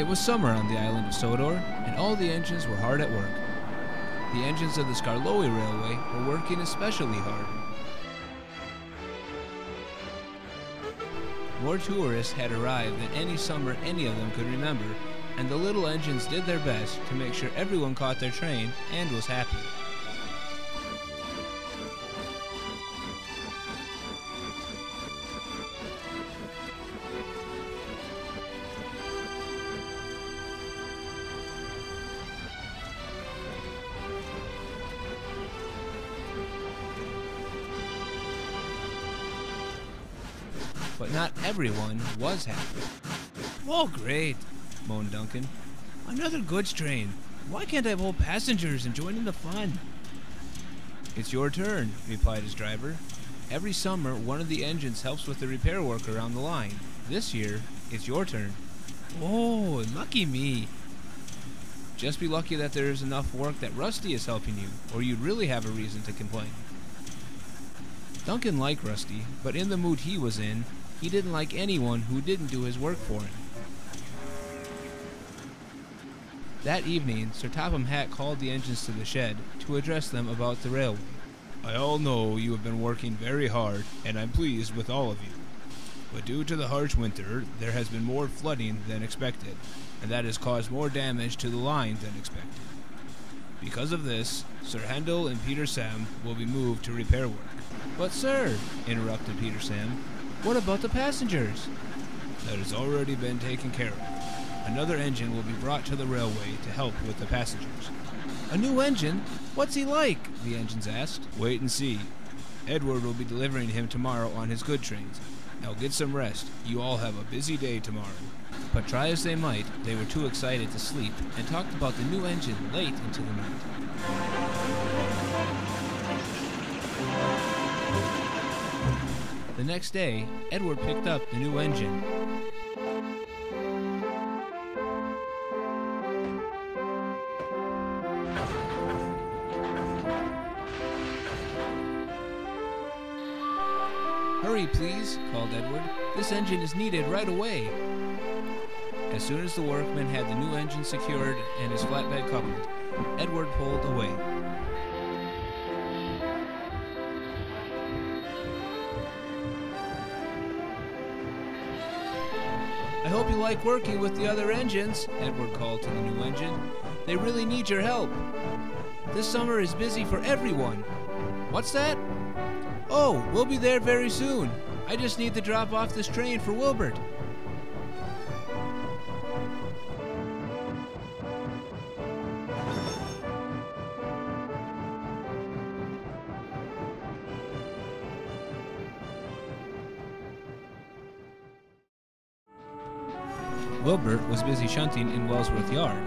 It was summer on the island of Sodor, and all the engines were hard at work. The engines of the Skarloey Railway were working especially hard. More tourists had arrived than any summer any of them could remember, and the little engines did their best to make sure everyone caught their train and was happy. But not everyone was happy. Oh, great, moaned Duncan. Another goods train. Why can't I have passengers and join in the fun? It's your turn, replied his driver. Every summer, one of the engines helps with the repair work around the line. This year, it's your turn. Oh, lucky me. Just be lucky that there is enough work that Rusty is helping you, or you'd really have a reason to complain. Duncan liked Rusty, but in the mood he was in, he didn't like anyone who didn't do his work for him. That evening, Sir Topham Hatt called the engines to the shed to address them about the railway. I all know you have been working very hard, and I'm pleased with all of you. But due to the harsh winter, there has been more flooding than expected, and that has caused more damage to the line than expected. Because of this, Sir Handel and Peter Sam will be moved to repair work. But, sir, interrupted Peter Sam, what about the passengers? That has already been taken care of. Another engine will be brought to the railway to help with the passengers. A new engine? What's he like? The engines asked. Wait and see. Edward will be delivering him tomorrow on his good trains. Now get some rest. You all have a busy day tomorrow. But try as they might, they were too excited to sleep and talked about the new engine late into the night. The next day, Edward picked up the new engine. Hurry, please, called Edward. This engine is needed right away. As soon as the workman had the new engine secured and his flatbed coupled, Edward pulled away. Hope you like working with the other engines, Edward called to the new engine. They really need your help. This summer is busy for everyone. What's that? Oh, we'll be there very soon. I just need to drop off this train for Wilbert. Wilbert was busy shunting in Wellsworth Yard.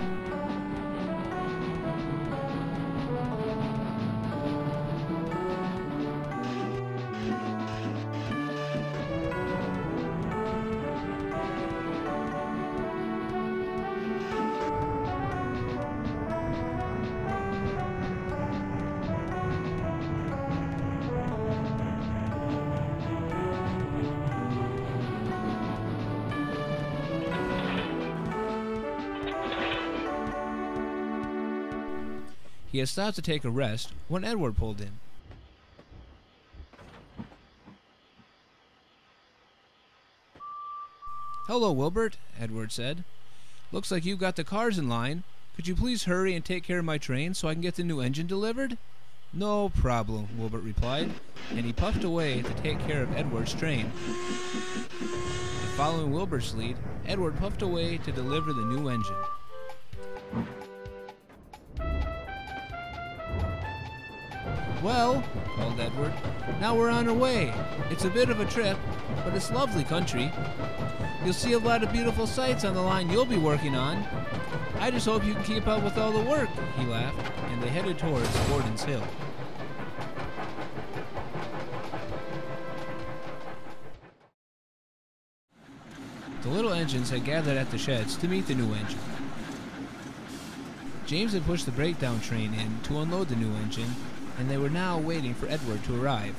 He had stopped to take a rest when Edward pulled in. Hello, Wilbert, Edward said. Looks like you've got the cars in line. Could you please hurry and take care of my train so I can get the new engine delivered? No problem, Wilbert replied, and he puffed away to take care of Edward's train. Following Wilbert's lead, Edward puffed away to deliver the new engine. Well, called Edward, now we're on our way. It's a bit of a trip, but it's lovely country. You'll see a lot of beautiful sights on the line you'll be working on. I just hope you can keep up with all the work, he laughed, and they headed towards Gordon's Hill. The little engines had gathered at the sheds to meet the new engine. James had pushed the breakdown train in to unload the new engine, and they were now waiting for Edward to arrive.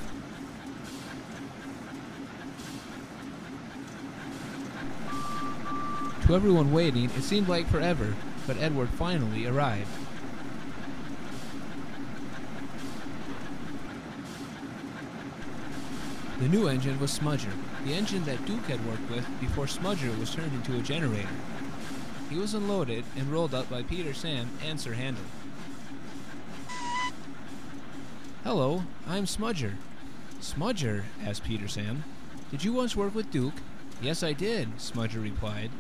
To everyone waiting, it seemed like forever, but Edward finally arrived. The new engine was Smudger, the engine that Duke had worked with before Smudger was turned into a generator. He was unloaded and rolled up by Peter Sam and Sir Handel. Hello, I'm Smudger. Smudger? asked Peter Sam. Did you once work with Duke? Yes, I did, Smudger replied.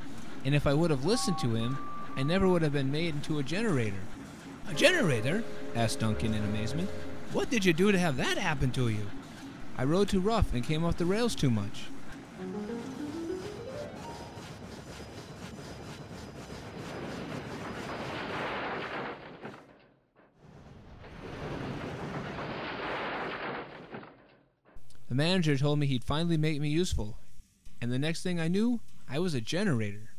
And if I would have listened to him, I never would have been made into a generator. A generator? asked Duncan in amazement. What did you do to have that happen to you? I rode too rough and came off the rails too much. The manager told me he'd finally make me useful, and the next thing I knew, I was a generator.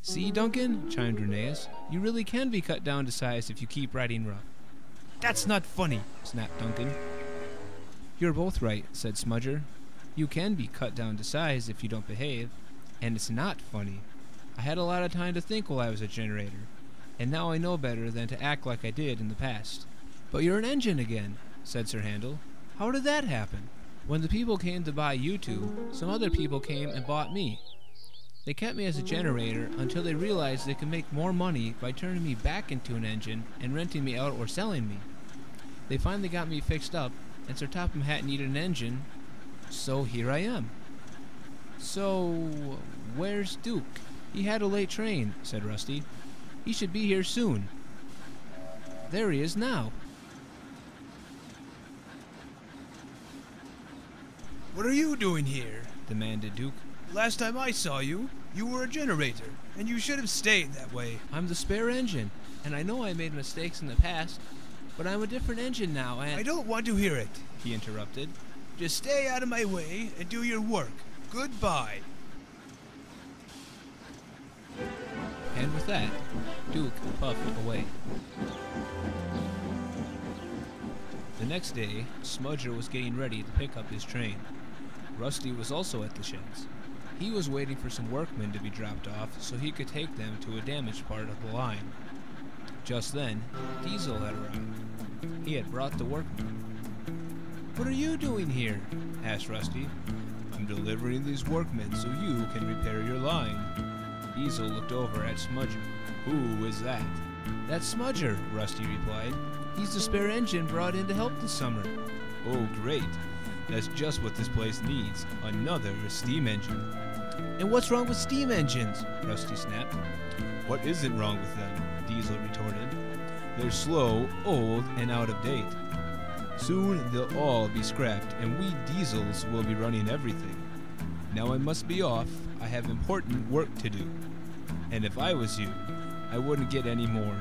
See, Duncan, chimed Rheneas, you really can be cut down to size if you keep riding rough. That's not funny, snapped Duncan. You're both right, said Smudger. You can be cut down to size if you don't behave, and it's not funny. I had a lot of time to think while I was a generator, and now I know better than to act like I did in the past. But you're an engine again, said Sir Handel. How did that happen? When the people came to buy you two, some other people came and bought me. They kept me as a generator until they realized they could make more money by turning me back into an engine and renting me out or selling me. They finally got me fixed up and Sir Topham Hatt needed an engine, so here I am. So, where's Duke? He had a late train, said Rusty. He should be here soon. There he is now. What are you doing here? demanded Duke. Last time I saw you, you were a generator, and you should have stayed that way. I'm the spare engine, and I know I made mistakes in the past, but I'm a different engine now, and. I don't want to hear it, he interrupted. Just stay out of my way and do your work. Goodbye. And with that, Duke puffed away. The next day, Smudger was getting ready to pick up his train. Rusty was also at the sheds. He was waiting for some workmen to be dropped off so he could take them to a damaged part of the line. Just then, Diesel had arrived. He had brought the workmen. What are you doing here? asked Rusty. I'm delivering these workmen so you can repair your line. Diesel looked over at Smudger. Who is that? That's Smudger, Rusty replied. He's the spare engine brought in to help this summer. Oh, great. That's just what this place needs another steam engine. And what's wrong with steam engines? Rusty snapped. What isn't wrong with them? Diesel retorted. They're slow, old, and out of date. Soon they'll all be scrapped, and we diesels will be running everything. Now I must be off. I have important work to do. And if I was you, I wouldn't get any more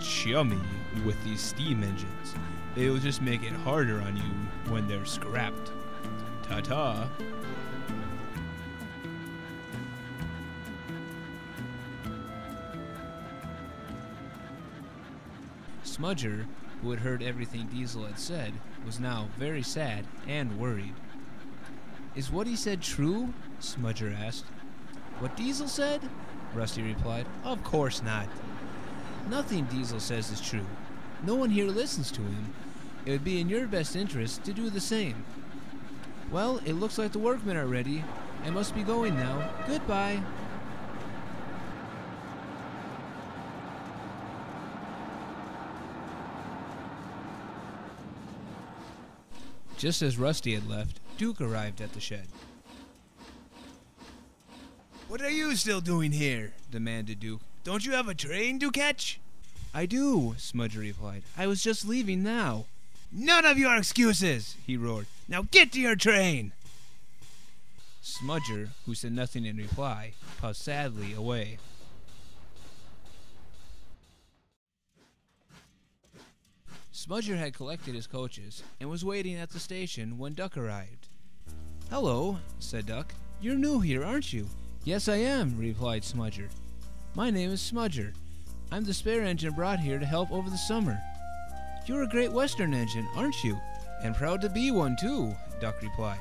chummy with these steam engines. They'll just make it harder on you when they're scrapped. Ta ta. Smudger, who had heard everything Diesel had said, was now very sad and worried. Is what he said true? Smudger asked. What Diesel said? Rusty replied. Of course not. Nothing Diesel says is true. No one here listens to him. It would be in your best interest to do the same. Well, it looks like the workmen are ready. I must be going now. Goodbye. Just as Rusty had left, Duke arrived at the shed. What are you still doing here? demanded Duke. Don't you have a train to catch? I do, Smudger replied. I was just leaving now. None of your excuses, he roared. Now get to your train. Smudger, who said nothing in reply, puffed sadly away. Smudger had collected his coaches and was waiting at the station when Duck arrived. Hello, said Duck. You're new here, aren't you? Yes, I am, replied Smudger. My name is Smudger. I'm the spare engine brought here to help over the summer. You're a Great Western engine, aren't you? And proud to be one, too, Duck replied.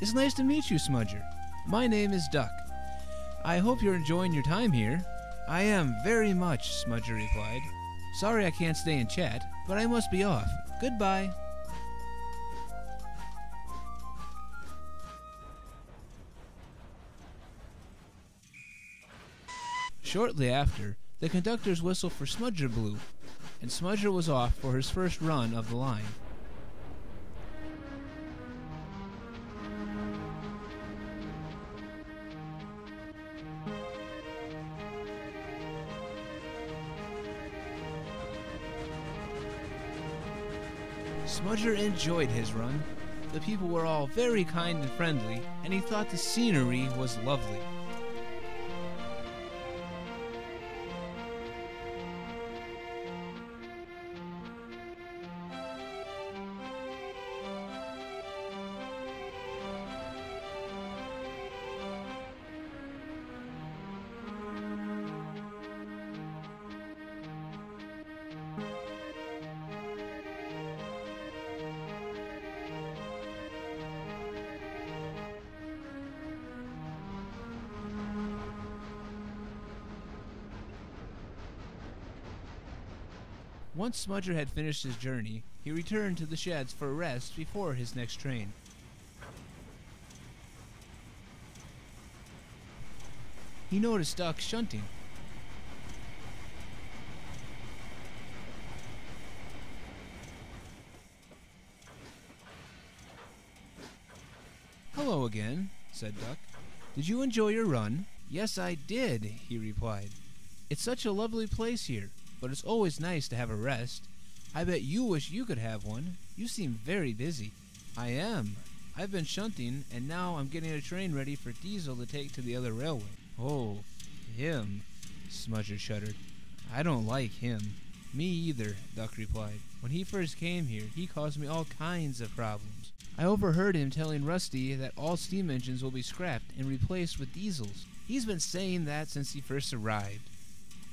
It's nice to meet you, Smudger. My name is Duck. I hope you're enjoying your time here. I am very much, Smudger replied. Sorry I can't stay and chat, but I must be off. Goodbye. Shortly after, the conductor's whistle for Smudger blew, and Smudger was off for his first run of the line. Smudger enjoyed his run. The people were all very kind and friendly, and he thought the scenery was lovely. Once Smudger had finished his journey, he returned to the sheds for a rest before his next train. He noticed Duck shunting. Hello again, said Duck. Did you enjoy your run? Yes, I did, he replied. It's such a lovely place here but it's always nice to have a rest. I bet you wish you could have one. You seem very busy. I am. I've been shunting, and now I'm getting a train ready for Diesel to take to the other railway. Oh, him, Smudger shuddered. I don't like him. Me either, Duck replied. When he first came here, he caused me all kinds of problems. I overheard him telling Rusty that all steam engines will be scrapped and replaced with diesels. He's been saying that since he first arrived.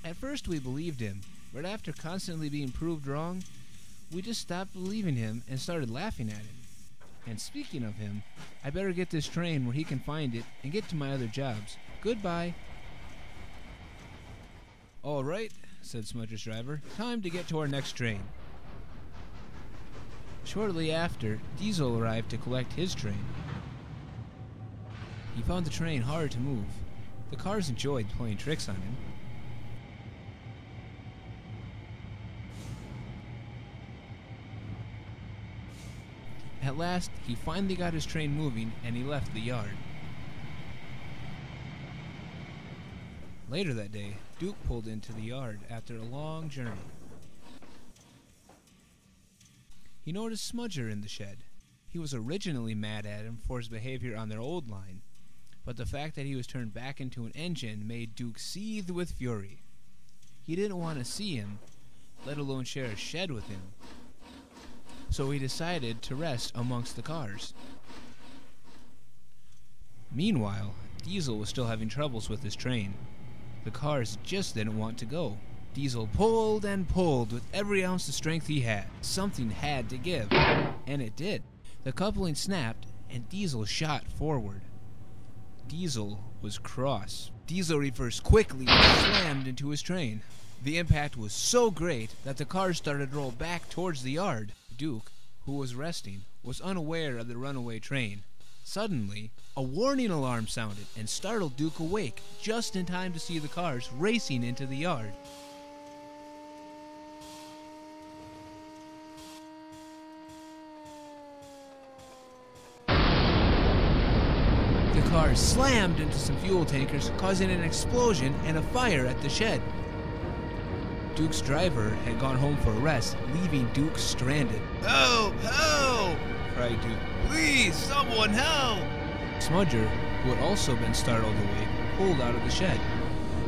At first we believed him, but after constantly being proved wrong, we just stopped believing him and started laughing at him. And speaking of him, I better get this train where he can find it and get to my other jobs. Goodbye. All right, said Smudger's driver. Time to get to our next train. Shortly after, Diesel arrived to collect his train. He found the train hard to move. The cars enjoyed playing tricks on him. At last, he finally got his train moving and he left the yard. Later that day, Duke pulled into the yard after a long journey. He noticed Smudger in the shed. He was originally mad at him for his behavior on their old line, but the fact that he was turned back into an engine made Duke seethe with fury. He didn't want to see him, let alone share a shed with him, so he decided to rest amongst the cars. Meanwhile, Diesel was still having troubles with his train. The cars just didn't want to go. Diesel pulled and pulled with every ounce of strength he had. Something had to give, and it did. The coupling snapped, and Diesel shot forward. Diesel was cross. Diesel reversed quickly and slammed into his train. The impact was so great that the cars started to roll back towards the yard. Duke, who was resting, was unaware of the runaway train. Suddenly, a warning alarm sounded and startled Duke awake just in time to see the cars racing into the yard. The cars slammed into some fuel tankers, causing an explosion and a fire at the shed. Duke's driver had gone home for a rest, leaving Duke stranded. Help! Help! cried Duke. Please, someone help! Smudger, who had also been startled awake, pulled out of the shed.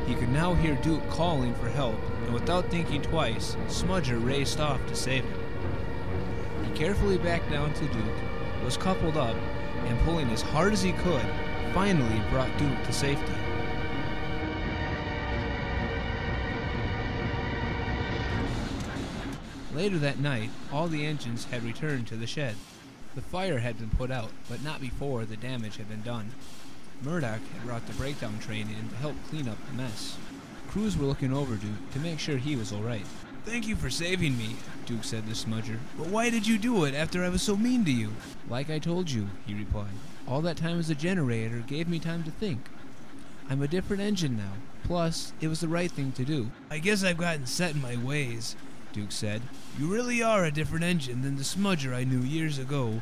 He could now hear Duke calling for help, and without thinking twice, Smudger raced off to save him. He carefully backed down to Duke, was coupled up, and pulling as hard as he could, finally brought Duke to safety. Later that night, all the engines had returned to the shed. The fire had been put out, but not before the damage had been done. Murdoch had brought the breakdown train in to help clean up the mess. Crews were looking over Duke to make sure he was alright. Thank you for saving me, Duke said to Smudger. But why did you do it after I was so mean to you? Like I told you, he replied. All that time as a generator gave me time to think. I'm a different engine now. Plus, it was the right thing to do. I guess I've gotten set in my ways, Duke said. You really are a different engine than the smudger I knew years ago.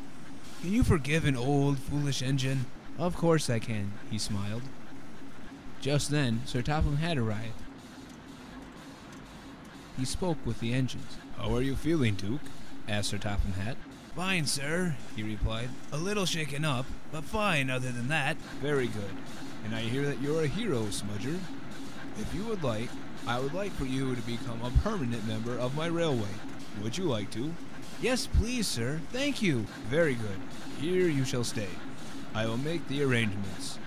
Can you forgive an old, foolish engine? Of course I can, he smiled. Just then, Sir Topham had arrived. He spoke with the engines. How are you feeling, Duke? asked Sir Topham Hatt. Fine, sir, he replied. A little shaken up, but fine other than that. Very good. And I hear that you're a hero, Smudger. If you would like, I would like for you to become a permanent member of my railway. Would you like to? Yes, please, sir. Thank you. Very good. Here you shall stay. I will make the arrangements.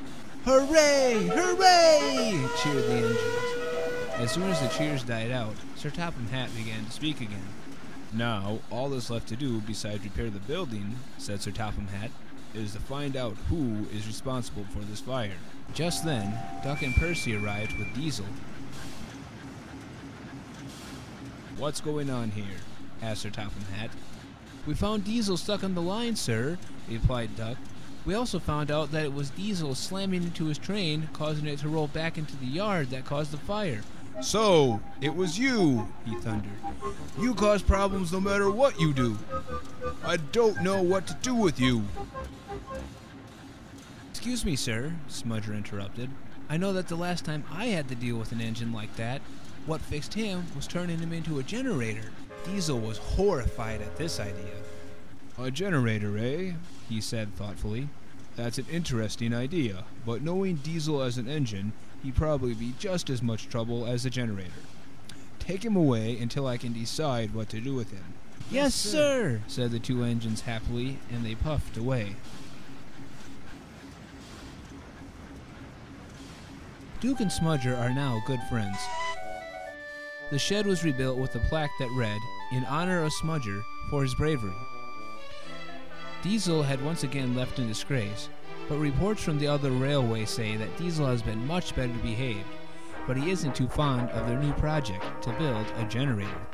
Hooray! Hooray! cheered the engines. As soon as the cheers died out, Sir Topham Hatt began to speak again. Now, all that's left to do besides repair the building, said Sir Topham Hatt, is to find out who is responsible for this fire. Just then, Duck and Percy arrived with Diesel. What's going on here? asked Sir Topham Hatt. We found Diesel stuck on the line, sir, replied Duck. We also found out that it was Diesel slamming into his train, causing it to roll back into the yard that caused the fire. So, it was you, he thundered. You cause problems no matter what you do. I don't know what to do with you. Excuse me, sir, Smudger interrupted. I know that the last time I had to deal with an engine like that, what fixed him was turning him into a generator. Diesel was horrified at this idea. A generator, eh? he said thoughtfully. That's an interesting idea, but knowing Diesel as an engine, he'd probably be just as much trouble as a generator. Take him away until I can decide what to do with him. Yes, sir, said the two engines happily, and they puffed away. Duke and Smudger are now good friends. The shed was rebuilt with a plaque that read, In honor of Smudger for his bravery. Diesel had once again left in disgrace, but reports from the other railway say that Diesel has been much better behaved, but he isn't too fond of their new project to build a generator.